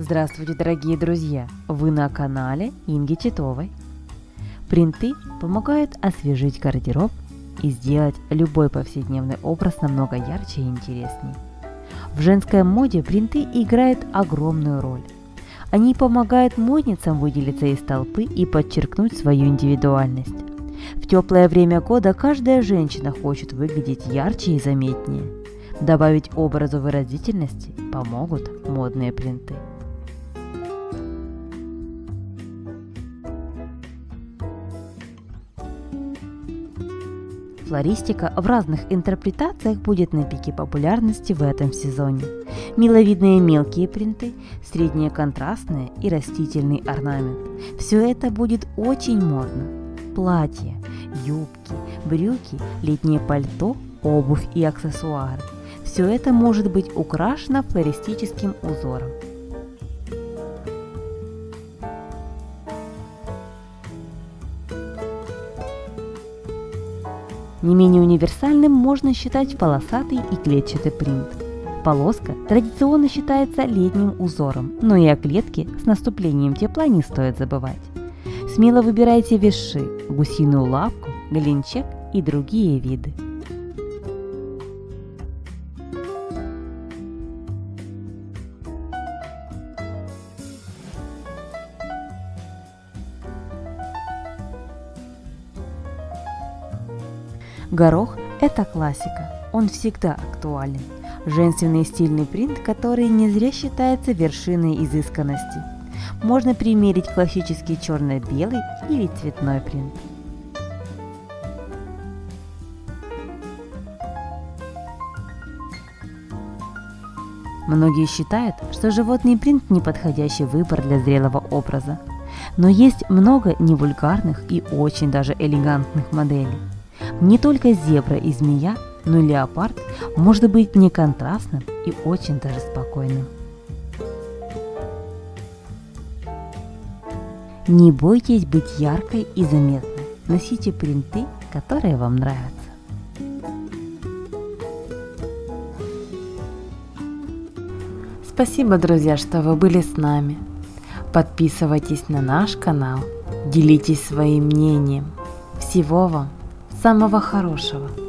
Здравствуйте, дорогие друзья! Вы на канале Инги Титовой. Принты помогают освежить гардероб и сделать любой повседневный образ намного ярче и интереснее. В женской моде принты играют огромную роль. Они помогают модницам выделиться из толпы и подчеркнуть свою индивидуальность. В теплое время года каждая женщина хочет выглядеть ярче и заметнее. Добавить образу выразительности помогут модные принты. Флористика в разных интерпретациях будет на пике популярности в этом сезоне. Миловидные мелкие принты, средние контрастные и растительный орнамент. Все это будет очень модно. Платья, юбки, брюки, летнее пальто, обувь и аксессуары. Все это может быть украшено флористическим узором. Не менее универсальным можно считать полосатый и клетчатый принт. Полоска традиционно считается летним узором, но и о клетке с наступлением тепла не стоит забывать. Смело выбирайте веши, гусиную лапку, голенчек и другие виды. Горох – это классика, он всегда актуален. Женственный стильный принт, который не зря считается вершиной изысканности. Можно примерить классический черно-белый или цветной принт. Многие считают, что животный принт – неподходящий выбор для зрелого образа. Но есть много невульгарных и очень даже элегантных моделей. Не только зебра и змея, но и леопард может быть не контрастным и очень даже спокойным. Не бойтесь быть яркой и заметной. Носите принты, которые вам нравятся. Спасибо, друзья, что вы были с нами. Подписывайтесь на наш канал, делитесь своим мнением. Всего вам самого хорошего.